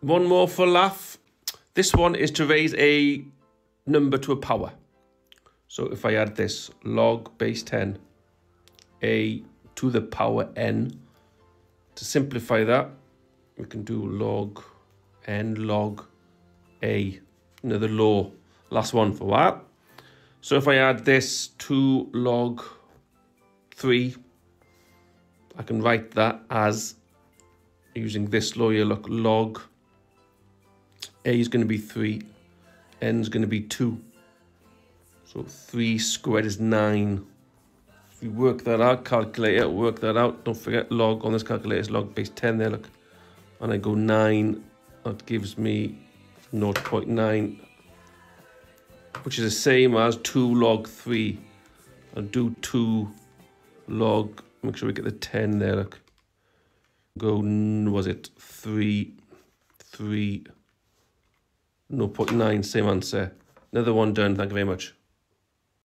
One more for laugh. This one is to raise a number to a power. So if I add this log base 10, a to the power n, to simplify that, we can do log n log a, another law, last one for that. So if I add this to log 3, I can write that as using this law here, look, log a is going to be 3, n is going to be 2. So 3 squared is 9. If you work that out, calculator, work that out. Don't forget log on this calculator is log base 10 there, look. And I go 9, that gives me 0.9, which is the same as 2 log 3. I'll do 2 log, make sure we get the 10 there, look. Go, was it 3, 3, 0.9, same answer. Another one done, thank you very much.